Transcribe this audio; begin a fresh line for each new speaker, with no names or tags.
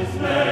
is made.